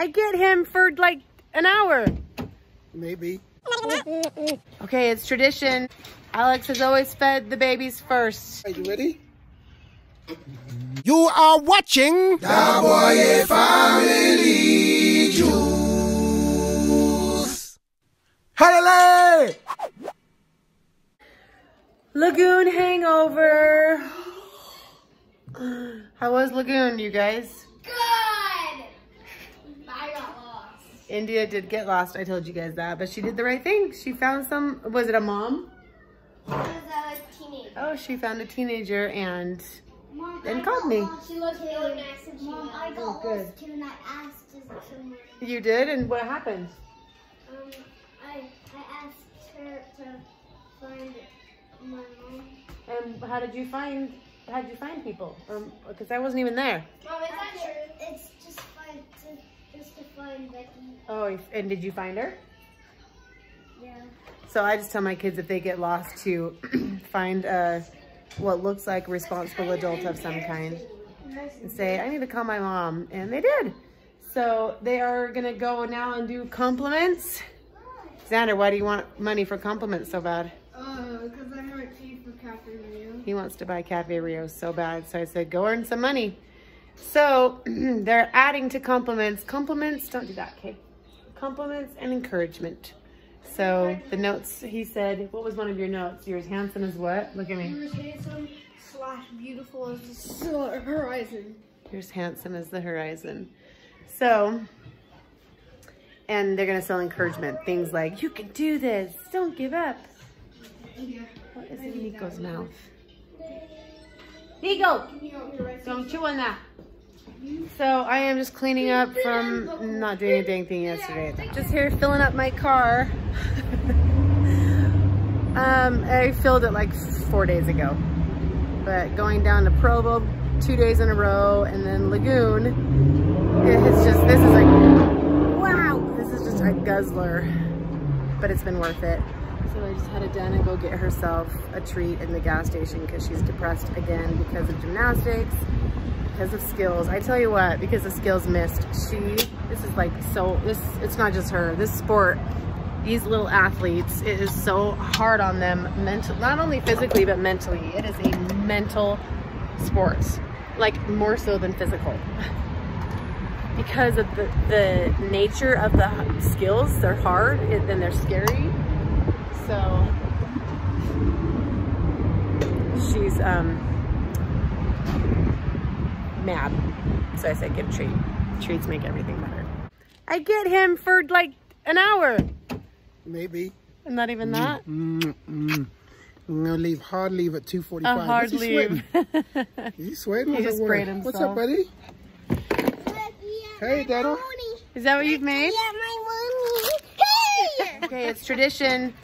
I get him for like an hour. Maybe. Okay, it's tradition. Alex has always fed the babies first. Are you ready? You are watching Daboye Family Juice. Hallelujah! Lagoon hangover. How was Lagoon, you guys? Good. I got lost. India did get lost. I told you guys that, but she did the right thing. She found some, was it a mom? It was a teenager. Oh, she found a teenager and then called me. She really nice and Mom, I got Oh, lost too and I asked. You did? And what happened? Um, I, I asked her to find my mom. And how did you find, how did you find people? Because I wasn't even there. Mom, is that true? It's just just to find Becky. Oh, and did you find her? Yeah. So I just tell my kids if they get lost to find uh, what looks like a responsible adult of some kind and say, I need to call my mom. And they did. So they are going to go now and do compliments. Xander, why do you want money for compliments so bad? Uh, because I might pay for Cafe Rio. He wants to buy Cafe Rio so bad. So I said, go earn some money. So they're adding to compliments. Compliments, don't do that, okay? Compliments and encouragement. So the notes, he said, what was one of your notes? You're as handsome as what? Look at me. Yours handsome slash beautiful as the horizon. You're as handsome as the horizon. So, and they're gonna sell encouragement. Things like, you can do this, don't give up. Yeah. What is in Nico's mouth? Nico, don't chew on that. So I am just cleaning up from not doing a dang thing yesterday. Just here filling up my car. um, I filled it like four days ago. But going down to Provo two days in a row and then Lagoon, it's just, this is like, wow, this is just a guzzler. But it's been worth it. So I just had Adana go get herself a treat in the gas station because she's depressed again because of gymnastics, because of skills. I tell you what, because of skills missed, she, this is like so, this, it's not just her, this sport, these little athletes, it is so hard on them mental, not only physically, but mentally. It is a mental sport, like more so than physical. Because of the, the nature of the skills, they're hard and they're scary so she's um mad so i said get a treat treats make everything better i get him for like an hour Maybe. not even that Mm, mm. I'm gonna leave hard leave at 2:45. a hard What's he leave sweating? You sweating? He What's just up, sprayed What's up, buddy? Hey, Dada. is that what you've made Yeah, my mommy. Hey! okay it's tradition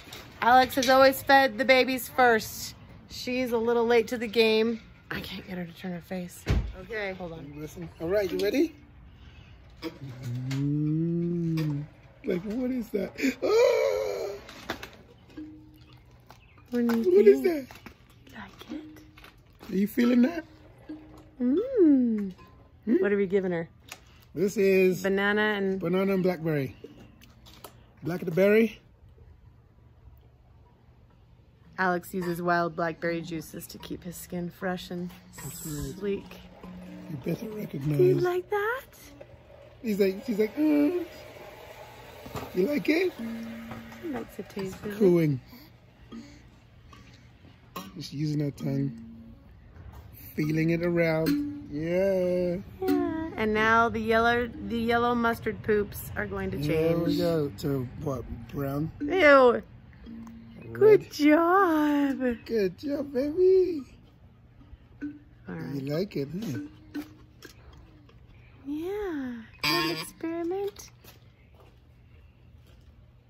alex has always fed the babies first she's a little late to the game i can't get her to turn her face okay hold on Listen. All right, you ready? Mm. Like, what is that? Ah, what you what is think? that? like it Are you feeling that? Mmm. What are we giving her? This is Banana and banana and blackberry. Black of the berry. Alex uses wild blackberry juices to keep his skin fresh and sleek. You better Do you like that? He's like, she's like, mm. you like it? He likes the taste of it. Cooing. Just using her tongue. Feeling it around. Yeah. Yeah. And now the yellow the yellow mustard poops are going to There we change. go. To what? Brown? Ew. Good job. Good job, baby. All right. You like it, huh? Yeah. Good experiment.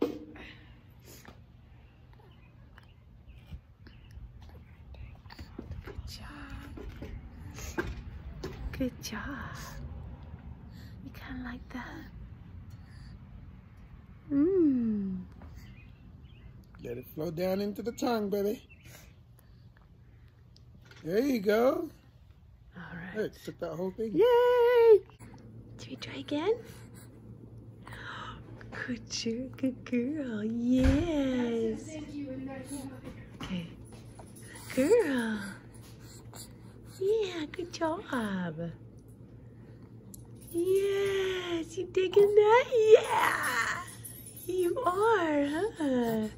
Good job. Good job. You kind of like that. Mmm. Let it flow down into the tongue, baby. There you go. All right. Look, took that whole thing. Yay! Should we try again? Good, girl, good girl. Yes. Okay. Girl. Yeah, good job. Yes, you digging that? Yeah. You are, huh?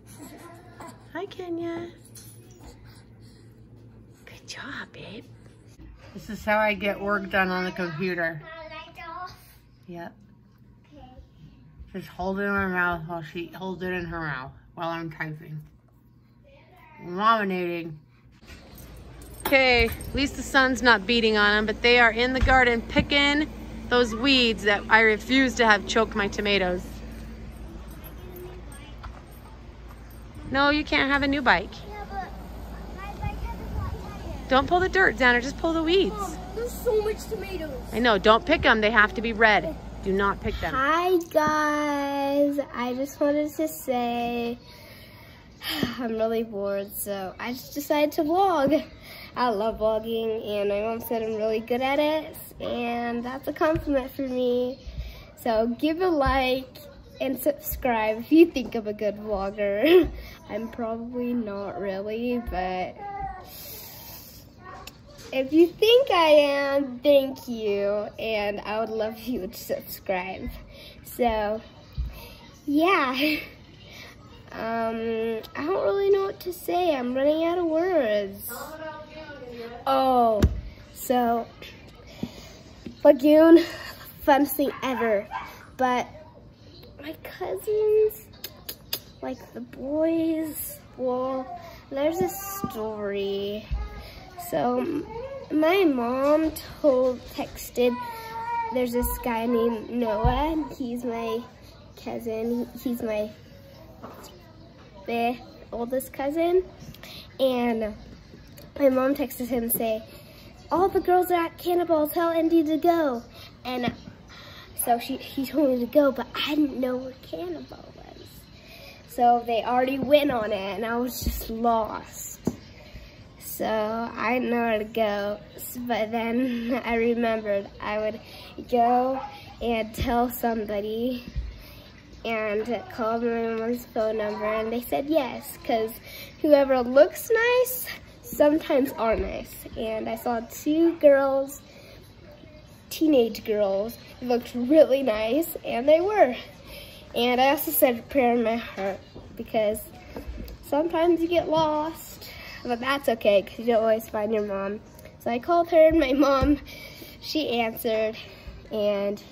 Hi, Kenya. Good job, babe. This is how I get work done on the computer. Yep. Okay. Just hold it in my mouth while she holds it in her mouth while I'm typing. Laminating. Okay, at least the sun's not beating on them, but they are in the garden picking those weeds that I refuse to have choke my tomatoes. No, you can't have a new bike. Yeah, but my bike has a flat. Don't pull the dirt down or just pull the weeds. There's so much tomatoes. I know, don't pick them. They have to be red. Do not pick them. Hi guys, I just wanted to say I'm really bored, so I just decided to vlog. I love vlogging, and my mom said I'm really good at it, and that's a compliment for me. So give a like and subscribe if you think I'm a good vlogger. I'm probably not really, but if you think I am, thank you. And I would love if you would subscribe. So, yeah. Um, I don't really know what to say. I'm running out of words. Oh, so, Lagoon, funnest thing ever. But my cousins, like the boys, well, there's a story. So my mom told, texted, there's this guy named Noah. and He's my cousin. He's my fifth oldest cousin. And my mom texted him say, all the girls are at Cannibal, tell Andy to go. And so she, he told me to go, but I didn't know where Cannibal was. So they already went on it and I was just lost. So I didn't know where to go. But then I remembered I would go and tell somebody and call my mom's phone number and they said yes because whoever looks nice sometimes are nice. And I saw two girls, teenage girls, looked really nice and they were. And I also said a prayer in my heart because sometimes you get lost, but that's okay because you don't always find your mom. So I called her and my mom, she answered and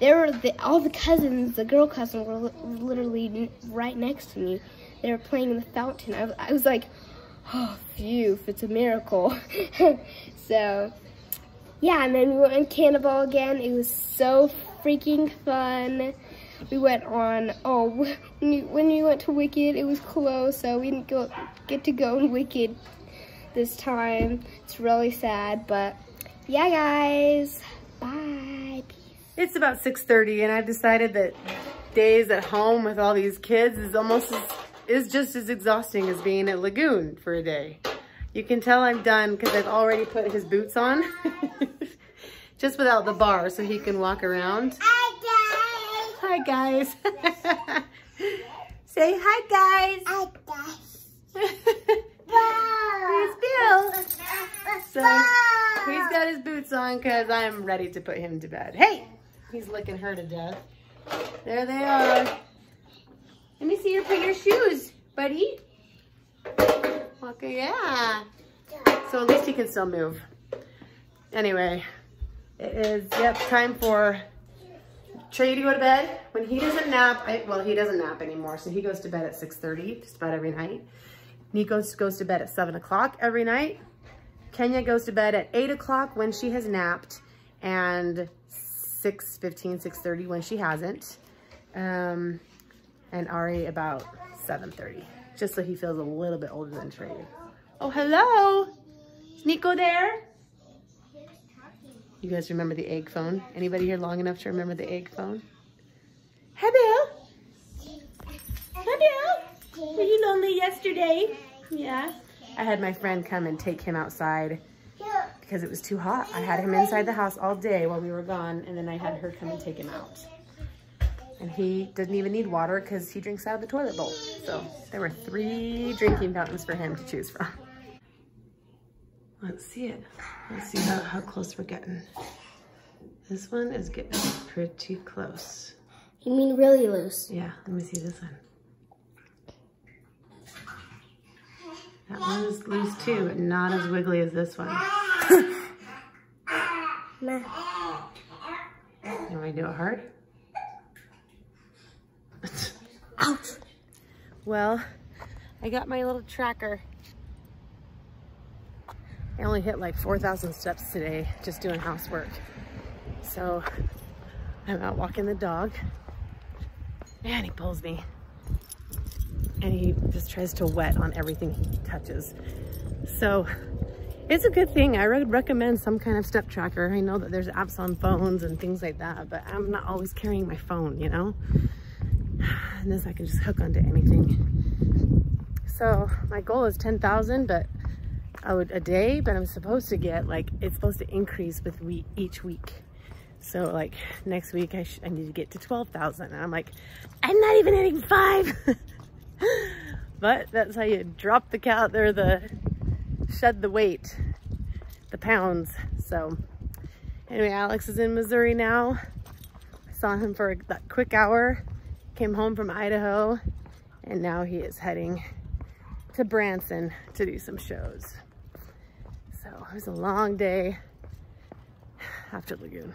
there were the, all the cousins, the girl cousins were literally right next to me. They were playing in the fountain. I was, I was like, oh, phew, it's a miracle. so, yeah, and then we went on Cannibal again. It was so freaking fun. We went on, oh, when you, when we went to Wicked, it was closed, so we didn't go get to go in Wicked this time. It's really sad, but yeah, guys. Bye. Peace. It's about 6.30 and I've decided that days at home with all these kids is almost as, is just as exhausting as being at Lagoon for a day. You can tell I'm done because I've already put his boots on. just without the bar so he can walk around. Hi guys. Hi guys. Say hi guys. Hi, guys. Here's Bill. So he's got his boots on because I'm ready to put him to bed. Hey, he's licking her to death. There they are. Let me see you put your shoes, buddy. Okay, yeah. So at least he can still move. Anyway, it is, yep, time for Trey to go to bed. When he doesn't nap, I, well, he doesn't nap anymore, so he goes to bed at 6.30, just about every night. Nico goes to bed at 7 o'clock every night. Kenya goes to bed at 8 o'clock when she has napped, and 6.15, 6.30 when she hasn't. Um, and Ari about 7.30, just so he feels a little bit older than Trey. Oh, hello. Is Nico there? You guys remember the egg phone? Anybody here long enough to remember the egg phone? Hi, Bill. Were you lonely yesterday? Yeah. I had my friend come and take him outside because it was too hot. I had him inside the house all day while we were gone, and then I had her come and take him out. And he didn't even need water because he drinks out of the toilet bowl. So there were three drinking fountains for him to choose from. Let's see it. Let's see how, how close we're getting. This one is getting pretty close. You mean really loose? Yeah, let me see this one. That one is loose too, but not as wiggly as this one. You want me to do it hard? Ouch. Well, I got my little tracker. I only hit like 4,000 steps today just doing housework. So I'm out walking the dog and he pulls me and he just tries to wet on everything he touches. So it's a good thing. I would recommend some kind of step tracker. I know that there's apps on phones and things like that, but I'm not always carrying my phone, you know? And this I can just hook onto anything. So my goal is 10,000, but Would a day, but I'm supposed to get like, it's supposed to increase with week, each week. So like next week I, I need to get to 12,000 and I'm like, I'm not even hitting five. but that's how you drop the cat there, the shed the weight, the pounds. So anyway, Alex is in Missouri now. I saw him for that quick hour, came home from Idaho, and now he is heading to Branson to do some shows. So it was a long day after Lagoon.